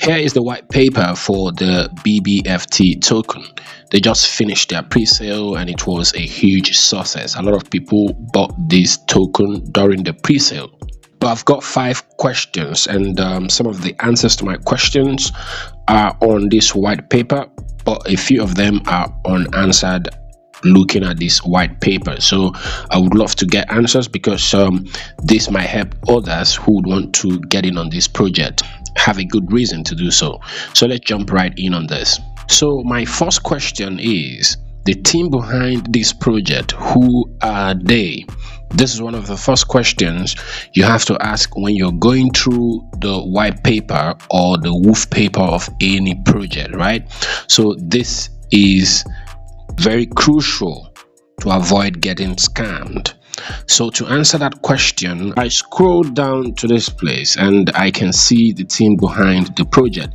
Here is the white paper for the BBFT token. They just finished their pre-sale and it was a huge success. A lot of people bought this token during the pre-sale. But I've got five questions and um, some of the answers to my questions are on this white paper, but a few of them are unanswered looking at this white paper. So i would love to get answers because um, this might help others who would want to get in on this project. Have a good reason to do so. So let's jump right in on this. So my first question is the team behind this project who are they? This is one of the first questions you have to ask when you're going through the white paper or the wolf paper of any project right? So this is very crucial to avoid getting scammed. So to answer that question, I scroll down to this place and I can see the team behind the project.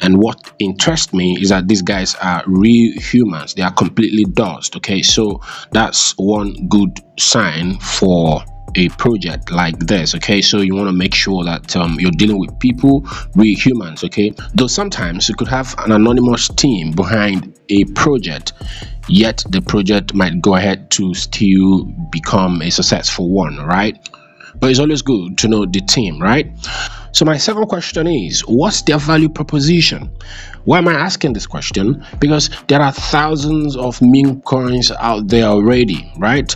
And what interests me is that these guys are real humans. They are completely doxxed. Okay, so that's one good sign for a project like this okay so you want to make sure that um, you're dealing with people real humans okay though sometimes you could have an anonymous team behind a project yet the project might go ahead to still become a successful one right? But it's always good to know the team right? So my second question is what's their value proposition? Why am i asking this question? Because there are thousands of meme coins out there already right?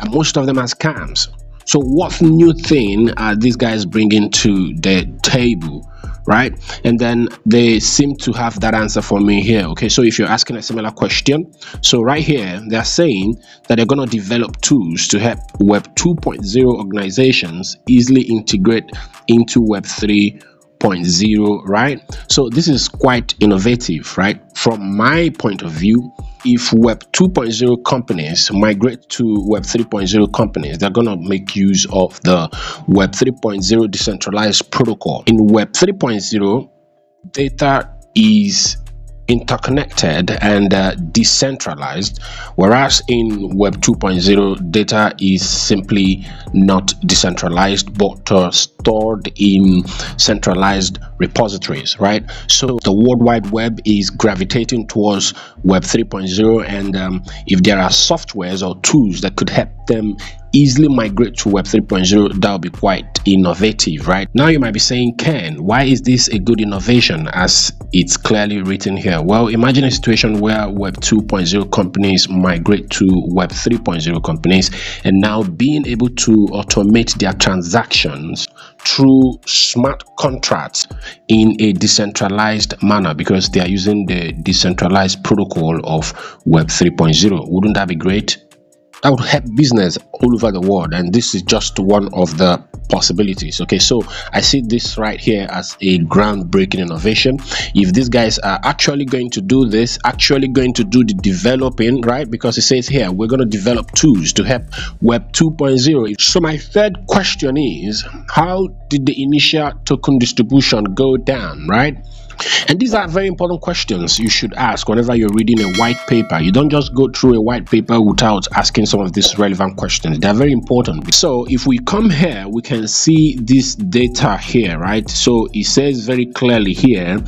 And most of them are scams so, what new thing are these guys bringing to the table? Right, and then they seem to have that answer for me here. Okay, so if you're asking a similar question, so right here they're saying that they're going to develop tools to help Web 2.0 organizations easily integrate into Web 3.0. Right, so this is quite innovative, right? From my point of view, if Web 2.0 companies migrate to Web 3.0 companies, they're going to make use of the Web 3.0 decentralized protocol. In Web 3.0, data is interconnected and uh, decentralized, whereas in Web 2.0, data is simply not decentralized but uh, stored in centralized repositories, right? So the World Wide Web is gravitating towards Web 3.0, and um, if there are softwares or tools that could help them easily migrate to Web 3.0, that would be quite innovative, right? Now you might be saying, Ken, why is this a good innovation as it's clearly written here? Well, imagine a situation where Web 2.0 companies migrate to Web 3.0 companies and now being able to automate their transactions through smart contracts in a decentralized manner because they are using the decentralized protocol of Web 3.0. Wouldn't that be great? That would help business all over the world and this is just one of the possibilities. Okay so i see this right here as a groundbreaking innovation. If these guys are actually going to do this actually going to do the developing right? Because it says here we're going to develop tools to help web 2.0 so my third question is how did the initial token distribution go down right and these are very important questions you should ask whenever you're reading a white paper. You don't just go through a white paper without asking some of these relevant questions. They're very important. So if we come here, we can see this data here, right? So it says very clearly here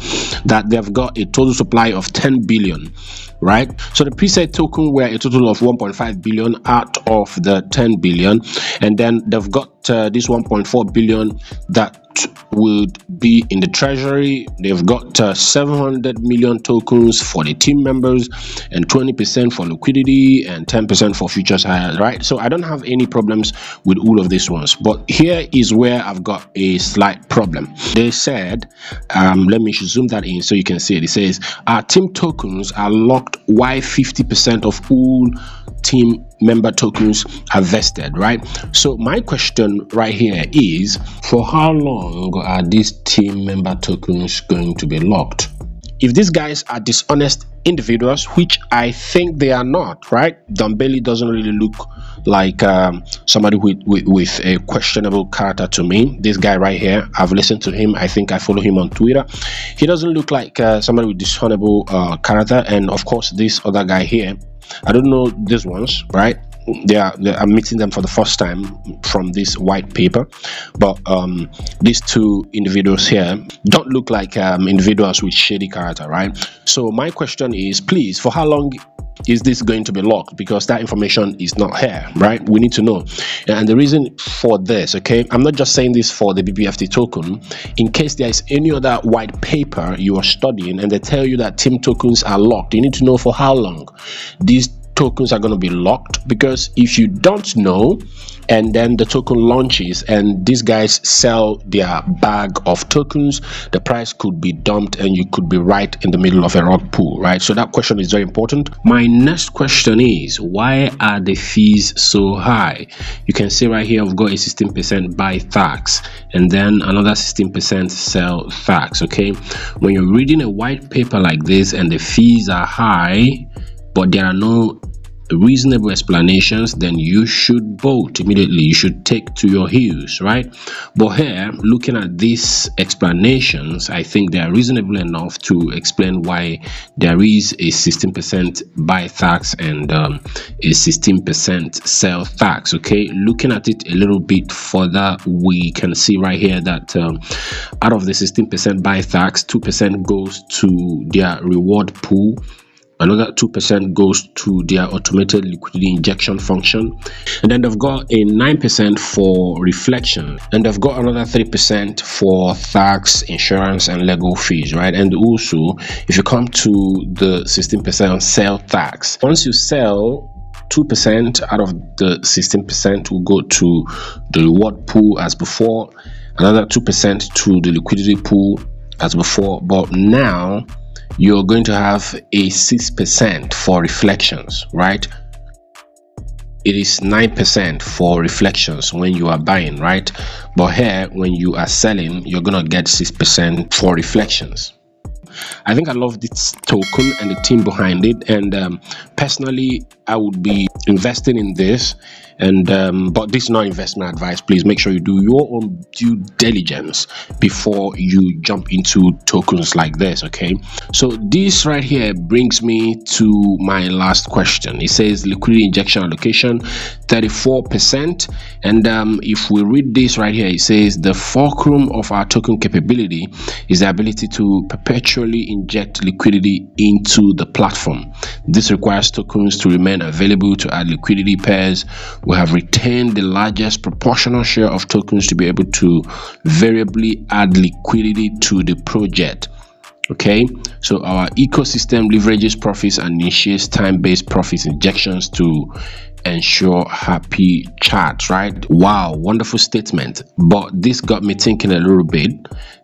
that they've got a total supply of 10 billion right so the preset token were a total of 1.5 billion out of the 10 billion and then they've got uh, this 1.4 billion that would be in the treasury. They've got uh, 700 million tokens for the team members and 20% for liquidity and 10% for futures hires, right? So I don't have any problems with all of these ones. But here is where I've got a slight problem. They said, um, let me zoom that in so you can see it. It says, our team tokens are locked Why 50% of all team member tokens are vested, right? So my question right here is for how long are these team member tokens going to be locked? If these guys are dishonest individuals, which I think they are not, right? Don Bailey doesn't really look like um, somebody with, with, with a questionable character to me. This guy right here, I've listened to him. I think I follow him on Twitter. He doesn't look like uh, somebody with dishonorable uh, character. And of course, this other guy here, I don't know these ones, right? They are, they are meeting them for the first time from this white paper. But um, these two individuals here don't look like um, individuals with shady character right? So my question is please for how long is this going to be locked? Because that information is not here right? We need to know. And the reason for this okay? I'm not just saying this for the bbft token. In case there is any other white paper you are studying and they tell you that team tokens are locked you need to know for how long these tokens are going to be locked because if you don't know and then the token launches and these guys sell their bag of tokens the price could be dumped and you could be right in the middle of a rug pull right? So that question is very important. My next question is why are the fees so high? You can see right here i've got a 16 percent buy tax and then another 16 percent sell tax okay? When you're reading a white paper like this and the fees are high but there are no reasonable explanations then you should bolt immediately. You should take to your heels right? But here looking at these explanations i think they are reasonable enough to explain why there is a 16 percent buy tax and um, a 16 percent sell tax okay? Looking at it a little bit further we can see right here that um, out of the 16 percent buy tax 2 percent goes to their reward pool another 2% goes to their automated liquidity injection function. And then they've got a 9% for reflection. And they've got another 3% for tax insurance and legal fees right? And also if you come to the 16% sale tax once you sell 2% out of the 16% will go to the reward pool as before. Another 2% to the liquidity pool as before. But now you're going to have a 6% for reflections, right? It is 9% for reflections when you are buying, right? But here, when you are selling, you're going to get 6% for reflections. I think I love this token and the team behind it. And um, personally, I would be investing in this and um, but this is not investment advice. Please make sure you do your own due diligence before you jump into tokens like this okay? So this right here brings me to my last question. It says liquidity injection allocation 34 percent. And um, if we read this right here it says the fulcrum of our token capability is the ability to perpetually inject liquidity into the platform this requires tokens to remain available to add liquidity pairs. We have retained the largest proportional share of tokens to be able to variably add liquidity to the project. Okay? So our ecosystem leverages profits and initiates time-based profits injections to ensure happy charts right? Wow wonderful statement. But this got me thinking a little bit.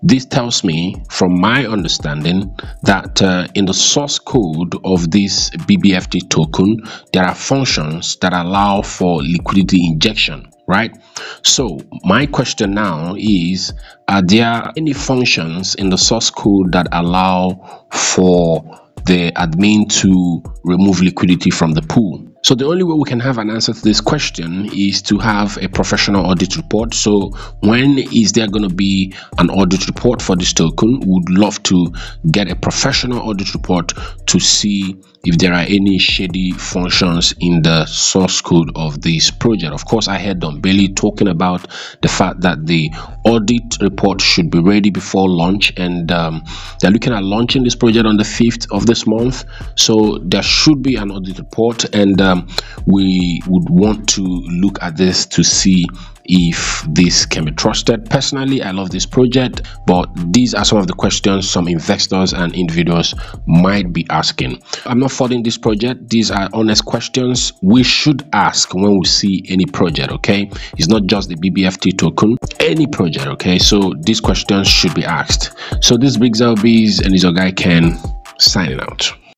This tells me from my understanding that uh, in the source code of this bbft token there are functions that allow for liquidity injection right? So my question now is are there any functions in the source code that allow for the admin to remove liquidity from the pool so the only way we can have an answer to this question is to have a professional audit report. So when is there going to be an audit report for this token? Would love to get a professional audit report to see if there are any shady functions in the source code of this project. Of course, I heard Don Bailey talking about the fact that the audit report should be ready before launch, and um, they're looking at launching this project on the 5th of this month. So there should be an audit report, and um, we would want to look at this to see if this can be trusted. Personally, I love this project, but these are some of the questions some investors and individuals might be asking. I'm not faulting this project. These are honest questions we should ask when we see any project, okay? It's not just the BBFT token, any project, okay? So these questions should be asked. So this brings our bees and is your guy Ken signing out.